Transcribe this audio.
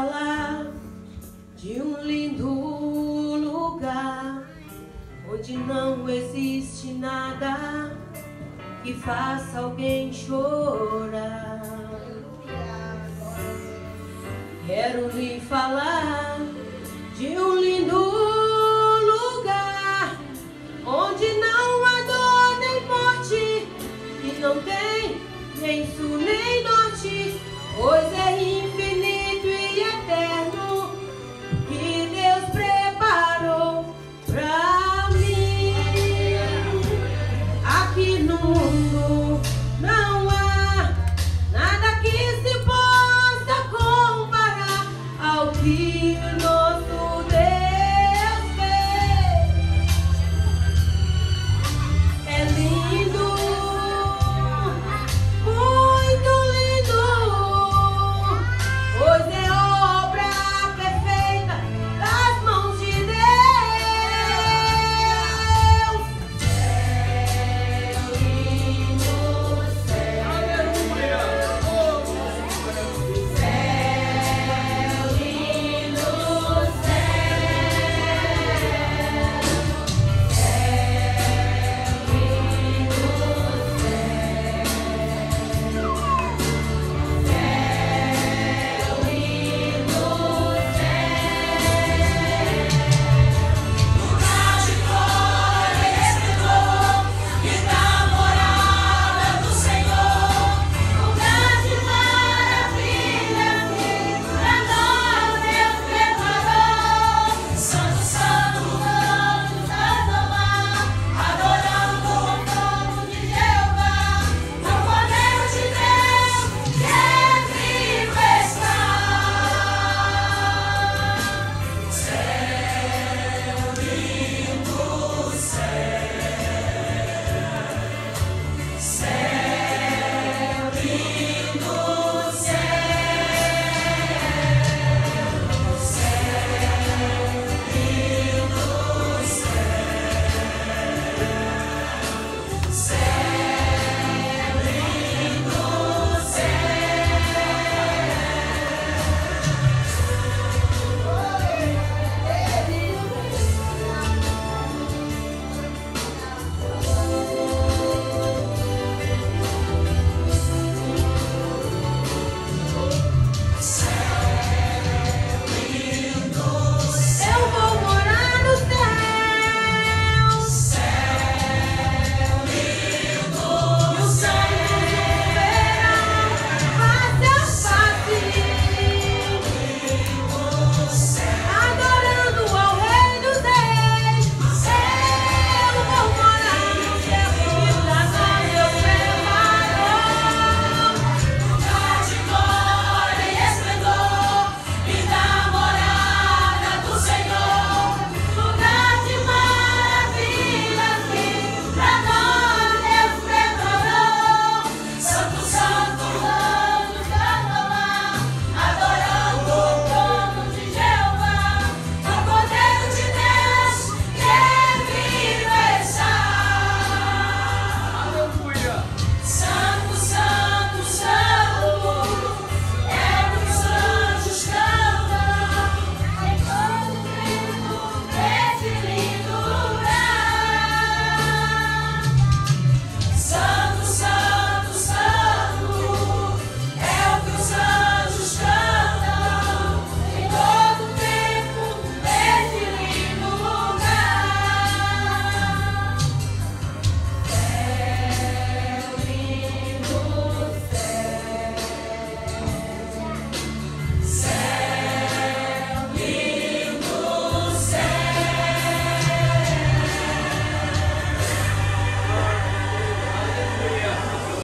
Falar de um lindo lugar onde não existe nada que faça alguém chorar. Quero lhe falar de um